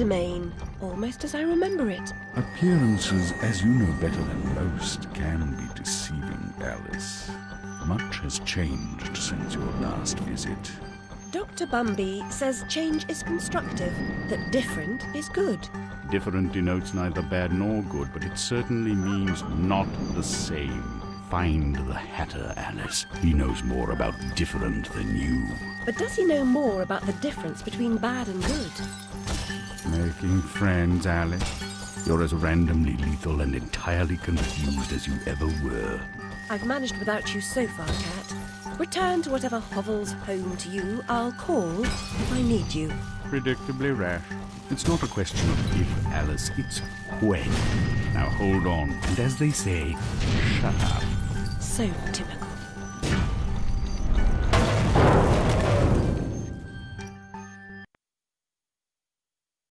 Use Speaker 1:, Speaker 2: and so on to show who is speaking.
Speaker 1: domain, almost as I remember it.
Speaker 2: Appearances, as you know better than most, can be deceiving, Alice. Much has changed since your last visit.
Speaker 1: Dr. Bumby says change is constructive, that different is good.
Speaker 2: Different denotes neither bad nor good, but it certainly means not the same. Find the Hatter, Alice. He knows more about different than you.
Speaker 1: But does he know more about the difference between bad and good?
Speaker 2: Making friends, Alice. You're as randomly lethal and entirely confused as you ever were.
Speaker 1: I've managed without you so far, Cat. Return to whatever hovels home to you. I'll call if I need you.
Speaker 2: Predictably rash. It's not a question of if, Alice, it's when. Now hold on, and as they say, shut up.
Speaker 1: So typical.